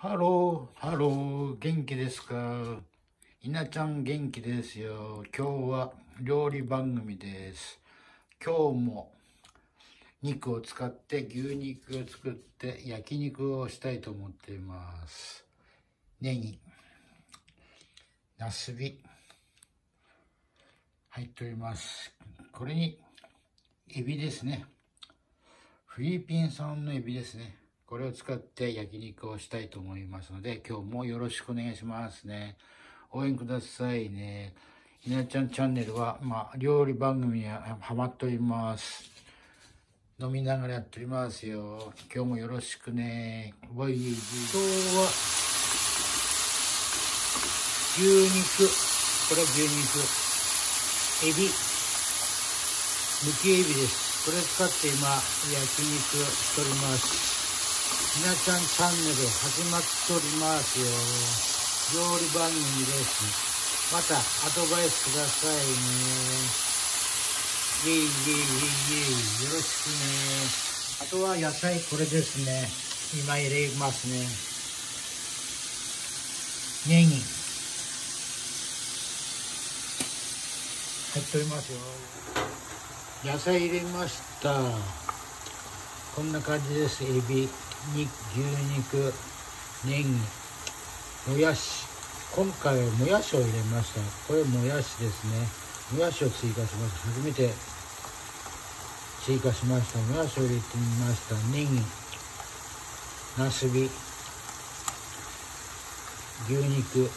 ハロー、ハロー、元気ですか？稲ちゃん元気ですよ。今日は料理番組です。今日も肉を使って牛肉を作って焼肉をしたいと思っています。ネギ、ナスビ、入っております。これに、エビですね。フィリピン産のエビですね。これを使って焼肉をしたいと思いますので、今日もよろしくお願いしますね。応援くださいね。ひなちゃんチャンネルは、まあ、料理番組にはハマっております。飲みながらやっておりますよ。今日もよろしくね。ボイ今日は、牛肉。これは牛肉。エビ。むきエビです。これを使って今、焼肉しております。ひなちゃんチャンネル始まっておりますよ。料理番組です。またアドバイスくださいね。イェイイェイイェイイェイ。よろしくね。あとは野菜これですね。今入れますね。ネギ。入っておりますよ。野菜入れました。こんな感じです、エビ。に牛肉ネギもやし。今回はもやしを入れました。これもやしですね。もやしを追加しました初めて追加しました。もやしを入れてみました。ネギなすび牛肉。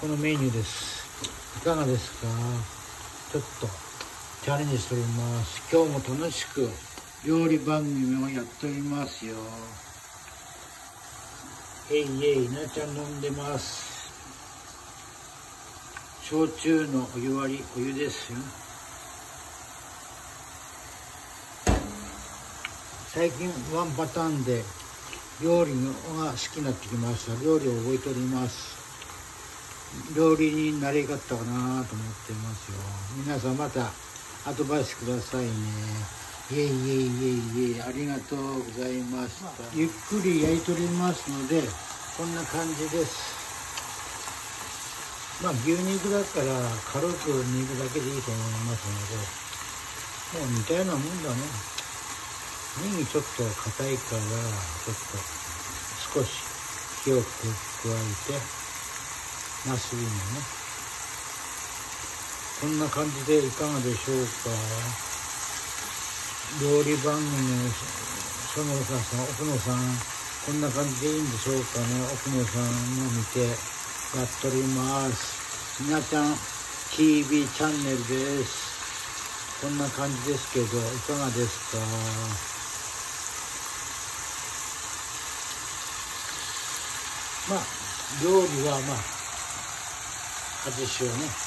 このメニューです。いかがですか？ちょっとチャレンジしております。今日も楽しく料理番組をやっておりますよ。えいえい、なちゃん飲んでます。焼酎のお湯割り、お湯ですよ。最近ワンパターンで料理が好きになってきました。料理を覚えております。料理になりかったかなと思ってますよ。皆さんまたアドバイスくださいね。いえいえいえいえありがとうございました、ゆっくり焼いておりますのでこんな感じです。まあ牛肉だから軽く煮るだけでいいと思いますのでもう似たようなもんだね。ネギちょっと硬いからちょっと少し火を加えてナスビもね。こんな感じでいかがでしょうか。料理番組のその他さん、奥野さん、こんな感じでいいんでしょうかね。奥野さんも見てやっております。皆ちゃん、TV チャンネルです。こんな感じですけど、いかがですか？まあ、料理はまあ、味塩ね。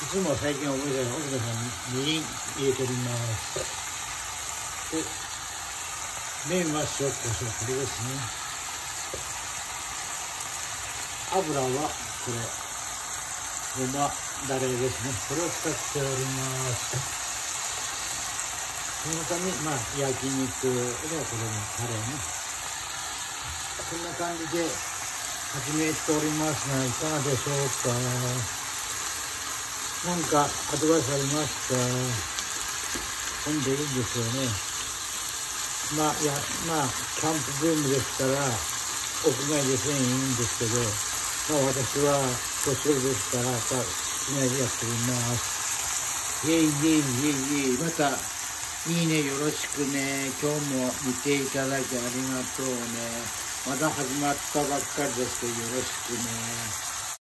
いつも最近覚えてる奥田さんにみりん入れておりますで麺は塩コショウこれですね。油はこれ。ごまだれですね。これを使っております。そのためまあ焼肉のこれもタレね。こんな感じで始めておりますがいかがでしょうか？なんかアドバイスありますか？混んでいいんですよね。まあ、いや、まあ、キャンプブームですから、屋外で1000円いいんですけど、まあ私は年寄りですから、さ室内でやっております。イェイイェイイェイイェイ。また、いいね、よろしくね。今日も見ていただいてありがとうね。まだ始まったばっかりですけど、よろしくね。